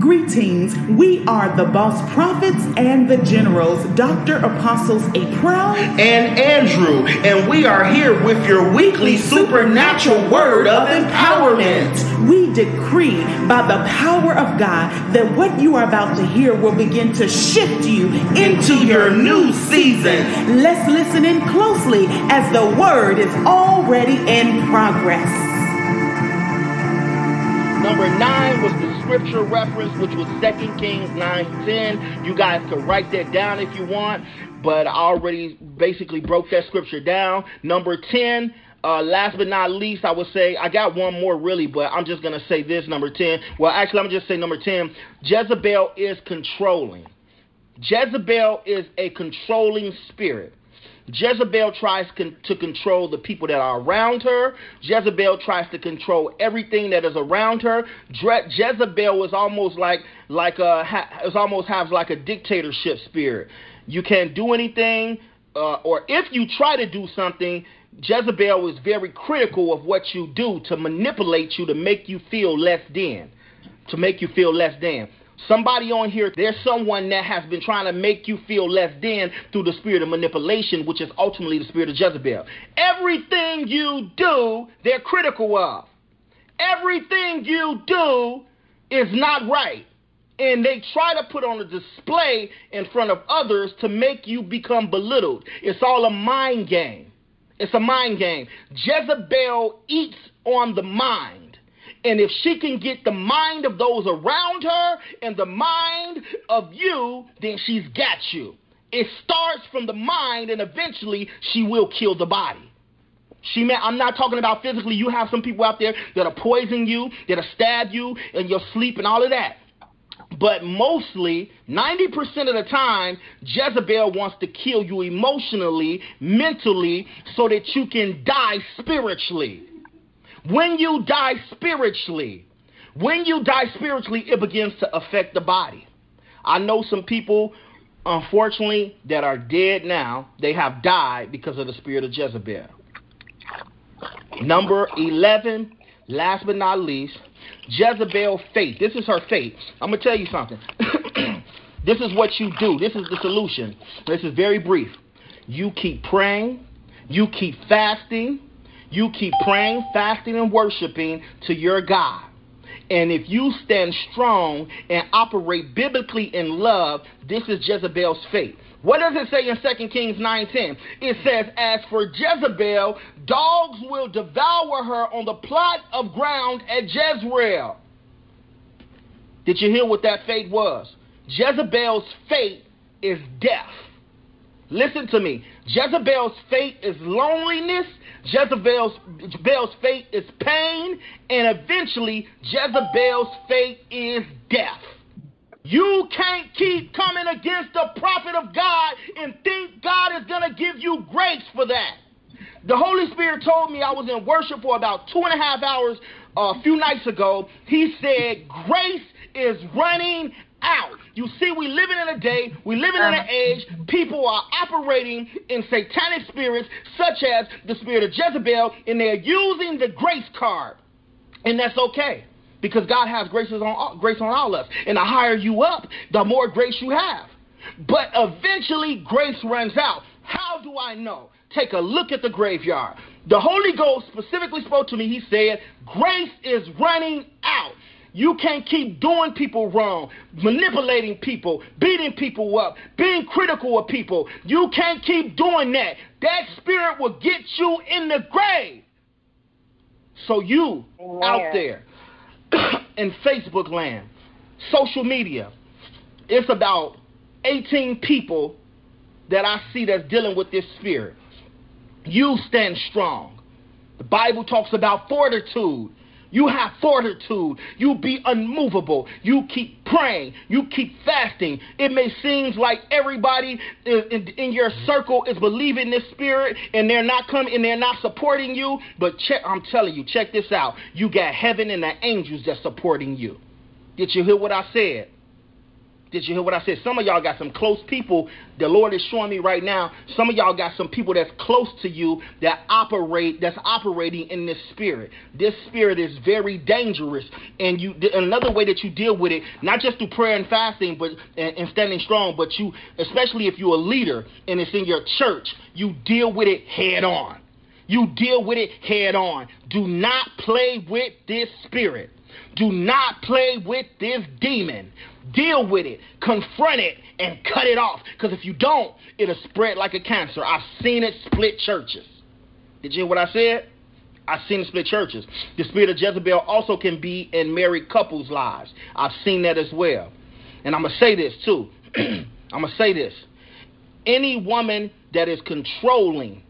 Greetings. We are the boss prophets and the generals, Dr. Apostles April and Andrew, and we are here with your weekly supernatural word of empowerment. We decree by the power of God that what you are about to hear will begin to shift you into your new season. Let's listen in closely as the word is already in progress. Number nine was the scripture reference, which was 2 Kings 9:10. You guys can write that down if you want, but I already basically broke that scripture down. Number 10, uh, last but not least, I would say I got one more really, but I'm just gonna say this number 10. Well, actually, I'm just say number 10. Jezebel is controlling. Jezebel is a controlling spirit. Jezebel tries con- to control the people that are around her. Jezebel tries to control everything that is around her. Dre- Jezebel is almost like like a ha- almost has like a dictatorship spirit. You can't do anything, uh, or if you try to do something, Jezebel is very critical of what you do to manipulate you to make you feel less than, to make you feel less than. Somebody on here, there's someone that has been trying to make you feel less than through the spirit of manipulation, which is ultimately the spirit of Jezebel. Everything you do, they're critical of. Everything you do is not right. And they try to put on a display in front of others to make you become belittled. It's all a mind game. It's a mind game. Jezebel eats on the mind. And if she can get the mind of those around her and the mind of you, then she's got you. It starts from the mind, and eventually she will kill the body. She may, I'm not talking about physically. You have some people out there that are poisoning you, that'll stab you in your sleep and all of that. But mostly, 90% of the time, Jezebel wants to kill you emotionally, mentally, so that you can die spiritually. When you die spiritually, when you die spiritually, it begins to affect the body. I know some people, unfortunately, that are dead now. They have died because of the spirit of Jezebel. Number 11, last but not least, Jezebel faith. This is her faith. I'm going to tell you something. this is what you do. This is the solution. This is very brief. You keep praying, you keep fasting, you keep praying, fasting, and worshiping to your God. And if you stand strong and operate biblically in love, this is Jezebel's fate. What does it say in 2 Kings 9:10? It says, As for Jezebel, dogs will devour her on the plot of ground at Jezreel. Did you hear what that fate was? Jezebel's fate is death. Listen to me. Jezebel's fate is loneliness. Jezebel's, fate is pain. And eventually, Jezebel's fate is death. You can't keep coming against the prophet of God and think God is going to give you grace for that. The Holy Spirit told me I was in worship for about two and a half hours uh, a few nights ago. He said, Grace is running out. You see, we living in a day, we living in an uh-huh. age, people are operating in satanic spirits such as the spirit of Jezebel, and they're using the grace card. And that's okay. Because God has graces on grace on all of us. And the higher you up, the more grace you have. But eventually grace runs out. How do I know? Take a look at the graveyard. The Holy Ghost specifically spoke to me. He said, Grace is running out. You can't keep doing people wrong, manipulating people, beating people up, being critical of people. You can't keep doing that. That spirit will get you in the grave. So you Amen. out there in Facebook land, social media, it's about 18 people that I see that's dealing with this spirit. You stand strong. The Bible talks about fortitude. You have fortitude. You be unmovable. You keep praying. You keep fasting. It may seem like everybody in, in, in, your circle is believing this spirit and they're not coming and they're not supporting you. But check, I'm telling you, check this out. You got heaven and the angels that's supporting you. Did you hear what I said? Did you hear what I said? Some of y'all got some close people. The Lord is showing me right now. Some of y'all got some people that's close to you that operate that's operating in this spirit. This spirit is very dangerous, and you another way that you deal with it, not just through prayer and fasting, but and, and standing strong, but you, especially if you're a leader and it's in your church, you deal with it head on. You deal with it head on. Do not play with this spirit. Do not play with this demon. Deal with it, confront it, and cut it off. Because if you don't, it'll spread like a cancer. I've seen it split churches. Did you hear what I said? I've seen it split churches. The spirit of Jezebel also can be in married couples' lives. I've seen that as well. And I'm going to say this too. I'm going to say this. Any woman that is controlling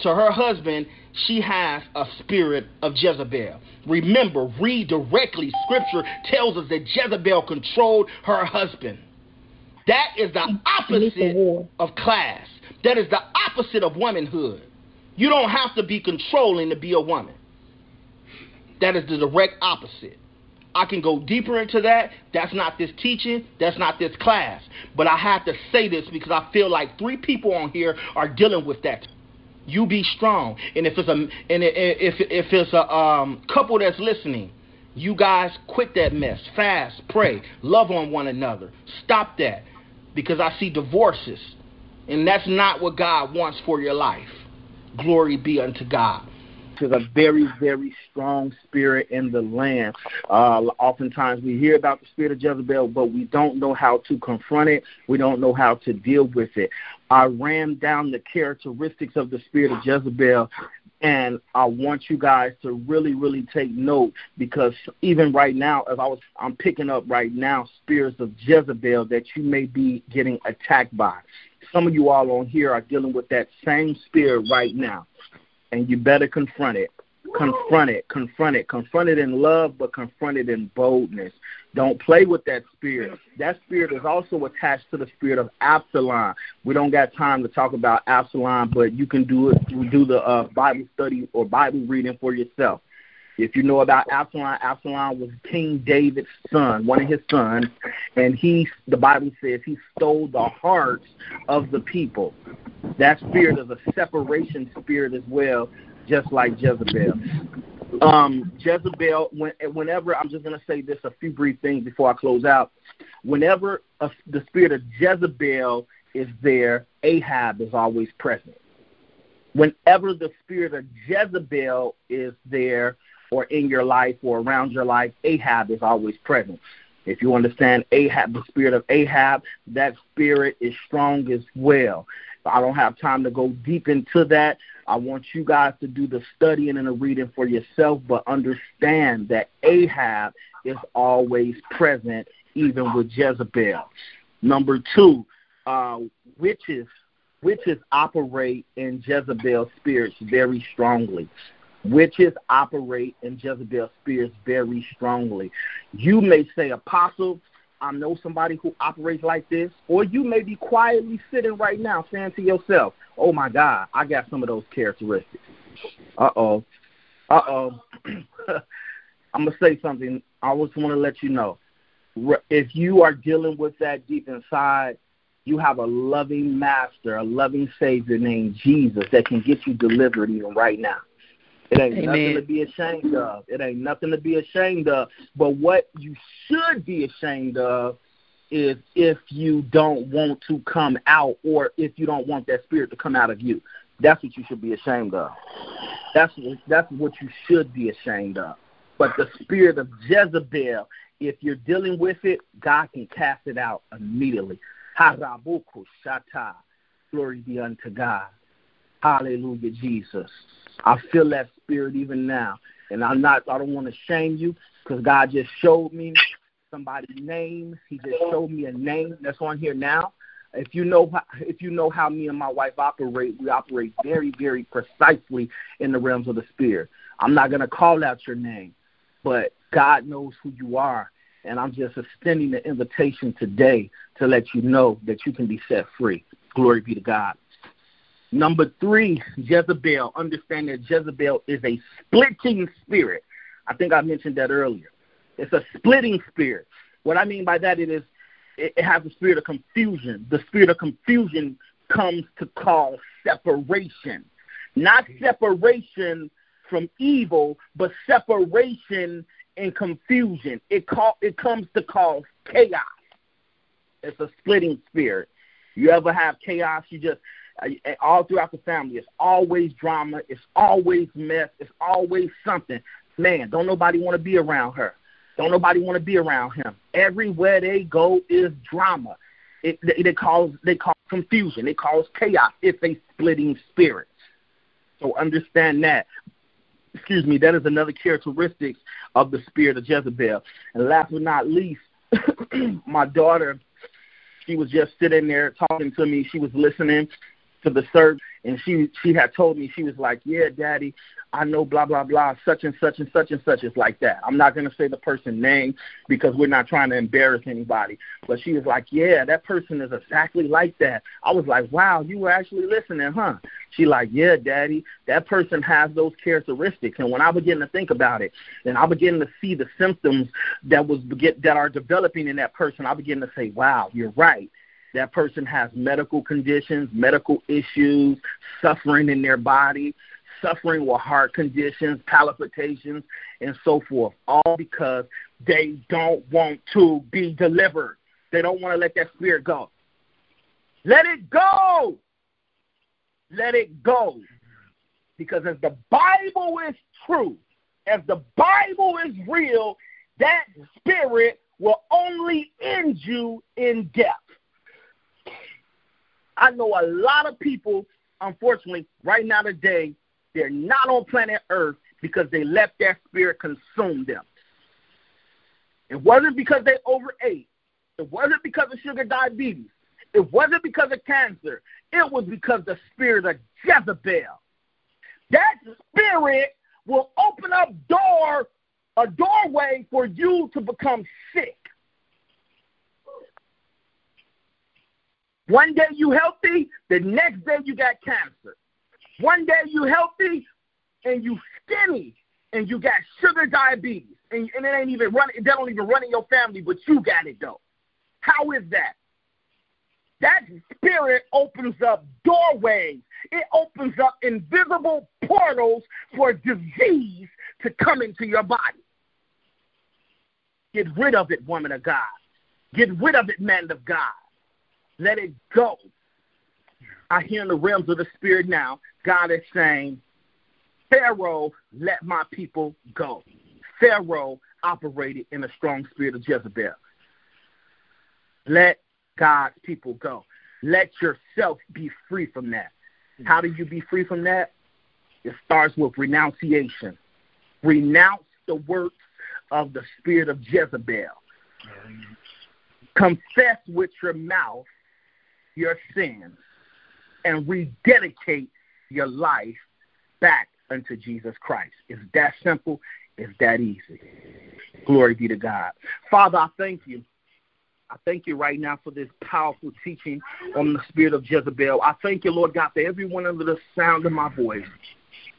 to her husband, she has a spirit of Jezebel. Remember, read directly. Scripture tells us that Jezebel controlled her husband. That is the opposite of class. That is the opposite of womanhood. You don't have to be controlling to be a woman. That is the direct opposite. I can go deeper into that. That's not this teaching. That's not this class. But I have to say this because I feel like three people on here are dealing with that. You be strong. And if it's a and if if it's a um, couple that's listening, you guys quit that mess. Fast, pray, love on one another. Stop that, because I see divorces, and that's not what God wants for your life. Glory be unto God is a very, very strong spirit in the land. Uh, oftentimes we hear about the spirit of Jezebel, but we don't know how to confront it. We don't know how to deal with it. I ran down the characteristics of the spirit of Jezebel and I want you guys to really, really take note because even right now, as I was, I'm picking up right now spirits of Jezebel that you may be getting attacked by. Some of you all on here are dealing with that same spirit right now and you better confront it. Confront it, confront it, confront it in love, but confront it in boldness. Don't play with that spirit. That spirit is also attached to the spirit of Absalom. We don't got time to talk about Absalom, but you can do it. Do the uh, Bible study or Bible reading for yourself. If you know about Absalom, Absalom was King David's son, one of his sons, and he, the Bible says, he stole the hearts of the people. That spirit is a separation spirit as well, just like Jezebel. Um, Jezebel, when, whenever I'm just going to say this, a few brief things before I close out. Whenever a, the spirit of Jezebel is there, Ahab is always present. Whenever the spirit of Jezebel is there, or in your life or around your life, Ahab is always present. If you understand Ahab, the spirit of Ahab, that spirit is strong as well. I don't have time to go deep into that. I want you guys to do the studying and the reading for yourself, but understand that Ahab is always present, even with Jezebel. Number two, uh, witches witches operate in Jezebel's spirits very strongly. Witches operate in Jezebel's spirits very strongly. You may say, Apostle, I know somebody who operates like this, or you may be quietly sitting right now saying to yourself, Oh my God, I got some of those characteristics. Uh oh. Uh oh. I'm going to say something. I just want to let you know. If you are dealing with that deep inside, you have a loving master, a loving Savior named Jesus that can get you delivered even right now. It ain't Amen. nothing to be ashamed of. It ain't nothing to be ashamed of. But what you should be ashamed of is if you don't want to come out or if you don't want that spirit to come out of you. That's what you should be ashamed of. That's that's what you should be ashamed of. But the spirit of Jezebel, if you're dealing with it, God can cast it out immediately. Harabuku shata. Glory be unto God. Hallelujah, Jesus. I feel that spirit even now. And I'm not, I don't want to shame you because God just showed me somebody's name. He just showed me a name that's on here now. If you know, if you know how me and my wife operate, we operate very, very precisely in the realms of the spirit. I'm not going to call out your name, but God knows who you are. And I'm just extending the invitation today to let you know that you can be set free. Glory be to God. Number three, Jezebel. Understand that Jezebel is a splitting spirit. I think I mentioned that earlier. It's a splitting spirit. What I mean by that it is it, has a spirit of confusion. The spirit of confusion comes to cause separation, not mm-hmm. separation from evil, but separation and confusion. It call, it comes to cause chaos. It's a splitting spirit. You ever have chaos? You just all throughout the family. It's always drama. It's always mess. It's always something. Man, don't nobody want to be around her. Don't nobody want to be around him. Everywhere they go is drama. It, they, they cause they cause confusion. It cause chaos. It's a splitting spirit. So understand that. Excuse me. That is another characteristic of the spirit of Jezebel. And last but not least, my daughter, she was just sitting there talking to me. She was listening to the service, and she she had told me she was like, "Yeah, Daddy, I know blah blah blah, such and such and such and such is like that." I'm not gonna say the person's name because we're not trying to embarrass anybody, but she was like, "Yeah, that person is exactly like that." I was like, "Wow, you were actually listening, huh?" She like, "Yeah, Daddy, that person has those characteristics." And when I begin to think about it, and I begin to see the symptoms that was that are developing in that person, I begin to say, "Wow, you're right." That person has medical conditions, medical issues, suffering in their body, suffering with heart conditions, palpitations, and so forth, all because they don't want to be delivered. They don't want to let that spirit go. Let it go. Let it go. Because as the Bible is true, as the Bible is real, that spirit will only end you in death. I know a lot of people, unfortunately, right now today, they're not on planet Earth because they let their spirit consume them. It wasn't because they overate. It wasn't because of sugar diabetes. It wasn't because of cancer. It was because the spirit of Jezebel. That spirit will open up door a doorway for you to become sick. One day you healthy, the next day you got cancer. One day you healthy and you skinny and you got sugar diabetes and, and it ain't even running. That don't even run in your family, but you got it though. How is that? That spirit opens up doorways. It opens up invisible portals for disease to come into your body. Get rid of it, woman of God. Get rid of it, man of God. Let it go. I hear in the realms of the spirit now, God is saying, Pharaoh, let my people go. Pharaoh operated in a strong spirit of Jezebel. Let God's people go. Let yourself be free from that. How do you be free from that? It starts with renunciation. Renounce the works of the spirit of Jezebel. Confess with your mouth your sins and rededicate your life back unto Jesus Christ. It's that simple. It's that easy. Glory be to God. Father, I thank you. I thank you right now for this powerful teaching on the spirit of Jezebel. I thank you, Lord God, for everyone under the sound of my voice.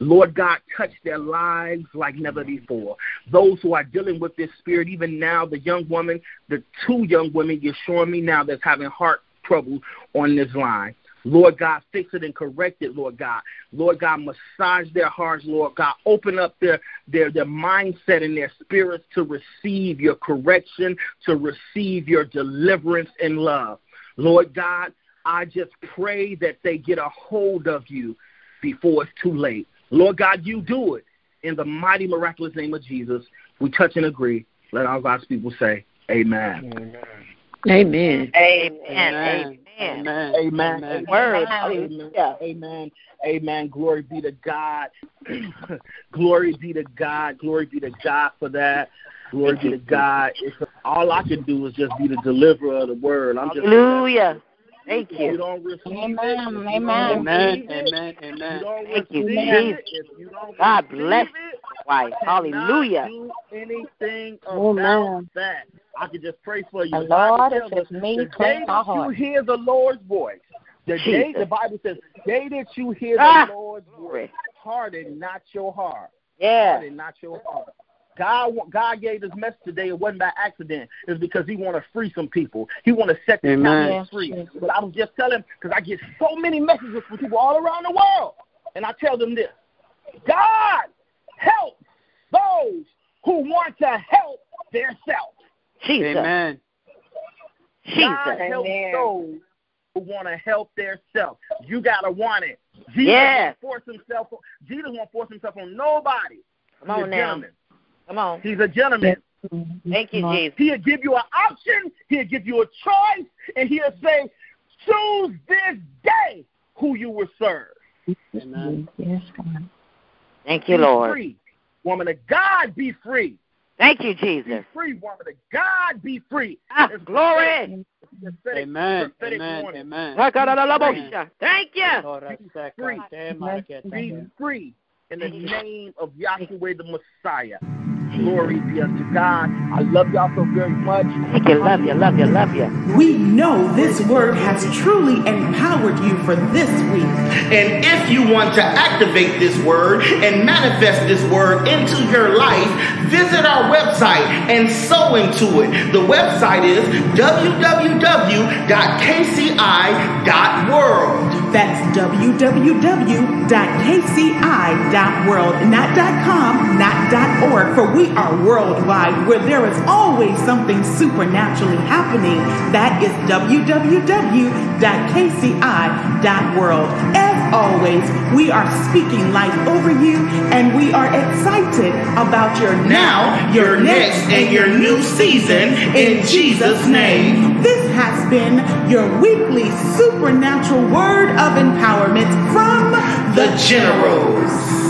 Lord God, touch their lives like never before. Those who are dealing with this spirit, even now, the young woman, the two young women you're showing me now that's having heart trouble on this line. Lord God, fix it and correct it, Lord God. Lord God, massage their hearts, Lord God. Open up their, their, their mindset and their spirits to receive your correction, to receive your deliverance and love. Lord God, I just pray that they get a hold of you before it's too late. Lord God, you do it. In the mighty, miraculous name of Jesus, we touch and agree. Let all God's people say, Amen. Amen. Amen. Amen. Amen. Amen. Amen. Amen. Word. Amen. Amen. Amen. Glory be to God. Glory be to God. Glory be to God for that. Glory be to God. It's, all I can do is just be the deliverer of the word. I'm just Hallelujah. Thank you you. don't receive Amen. it, if you don't Amen. Amen. it, Amen. if you Amen. don't Thank you, Jesus. it, you don't God bless it, Wife. Hallelujah. do anything about Amen. that. I can just pray for you. The The Lord, tells if us, me, the day cleanse my that you hear the Lord's voice, the day the Bible says, day that you hear Ah, the Lord's voice, glory. harden not your heart. Yeah. Harden not your heart. God, God gave this message today. It wasn't by accident. It's because He want to free some people. He want to set the captives free. But I was just telling because I get so many messages from people all around the world, and I tell them this: God helps those who want to help themselves. Jesus. Amen. Jesus. God helps Amen. those who want to help themselves. You gotta want it. Jesus Yes. won't force himself. Jesus won't force himself on nobody. Come He's on a now. gentleman. Come on. He's a gentleman. Thank you, Jesus. He'll give you an option. He'll give you a choice, and he'll say, "Choose this day who you will serve." Amen. Yes, God. Thank you, Be Lord. free, woman of God. Be free. Thank you, Jesus. Be Jesus. free, woman of God. Be free. Ah, It's glory. prophetic- Amen. prophetic Amen. warning. Amen. Thank you. Free. Be free in the name of Yahweh the Messiah. Glory be unto God. I love y'all so very much. Thank you. Love you. Love you. Love you. We know this word has truly empowered you for this week. And if you want to activate this word and manifest this word into your life, visit our website and sow into it. The website is www.kci.world. That's www.kci.world, not .com, not .org, for we are worldwide, where there is always something supernaturally happening. That is www.kci.world. As always, we are speaking life over you, and we are excited about your Now, your next and your new season in Jesus' name. This has been your weekly supernatural word of empowerment from The Generals.